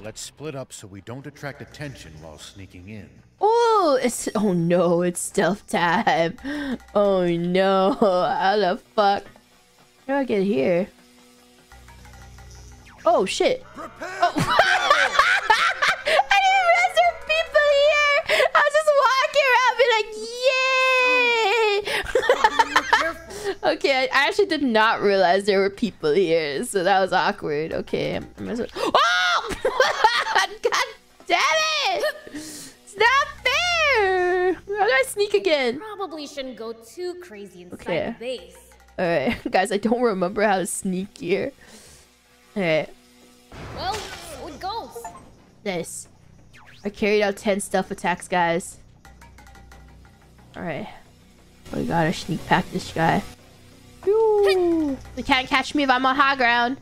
Let's split up so we don't attract attention while sneaking in. Oh, it's oh no, it's stealth time. Oh no, how the fuck? How do I get here? Oh shit. Prepare Oh. I didn't realize there were people here. I was just walking around being like, yay! okay, I actually did not realize there were people here, so that was awkward. Okay, I'm, I'm gonna... Oh! God damn it! It's not fair! How do I sneak again? Probably shouldn't go too crazy inside Okay. the base. Alright, guys, I don't remember how to sneak here. Alright, Well, so it goes. nice. I carried out 10 stealth attacks, guys. Alright. We gotta sneak pack this guy. Yoo. They can't catch me if I'm on high ground.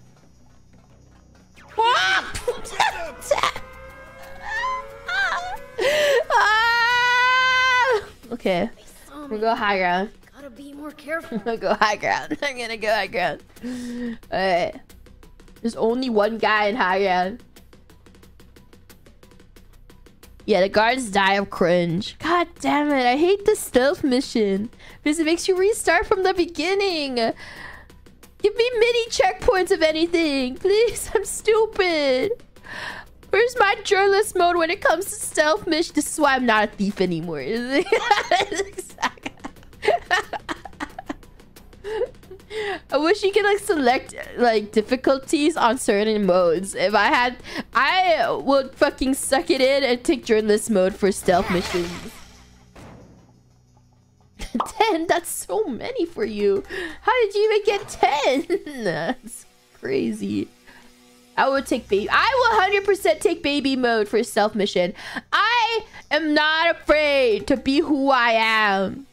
Ah! okay, I'm gonna go high ground. Gotta be more careful. I'm gonna go high ground. I'm gonna go high ground. Alright. There's only one guy in high ground. Yeah, the guards die of cringe. God damn it, I hate the stealth mission. Because it makes you restart from the beginning. Give me mini checkpoints of anything. Please, I'm stupid. Where's my journalist mode when it comes to stealth mission? This is why I'm not a thief anymore. I wish you could like select like difficulties on certain modes. If I had, I would fucking suck it in and take journalist mode for stealth missions. ten? That's so many for you. How did you even get ten? That's crazy. I would take baby. I 100% take baby mode for self mission. I am not afraid to be who I am.